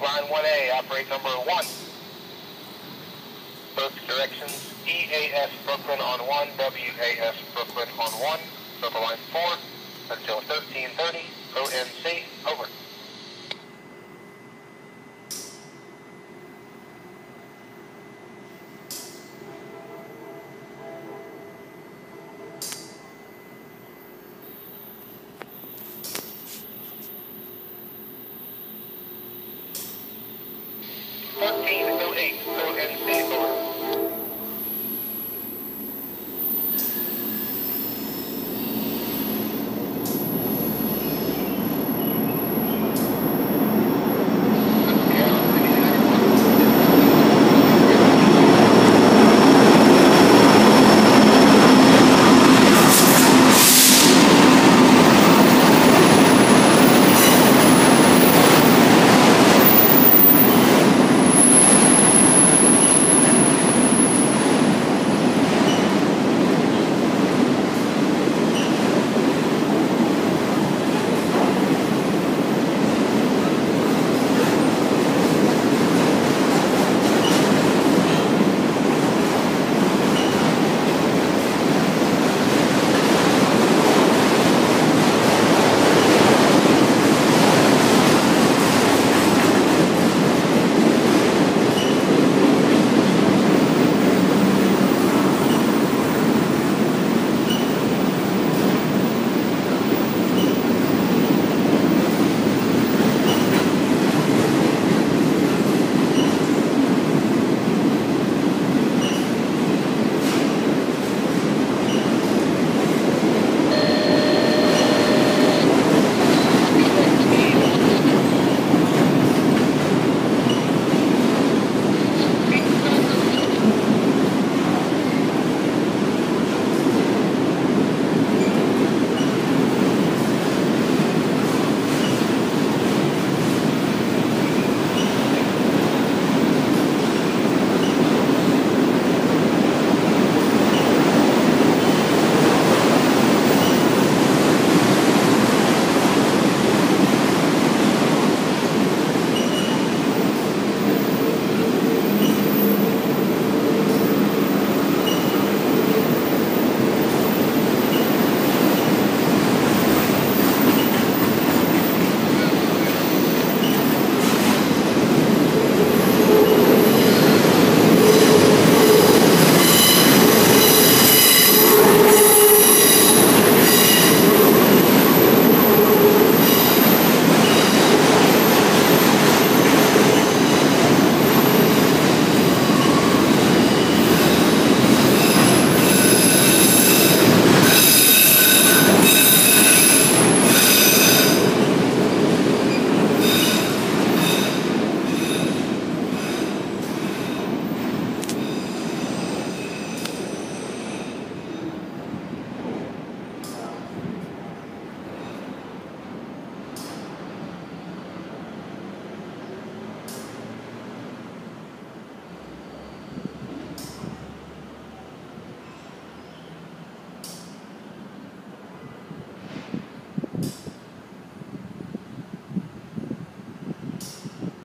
line 1A, operate number 1. Both directions, EAS Brooklyn on 1, WAS Brooklyn on 1, circle line 4, 14 to 8, so MC4.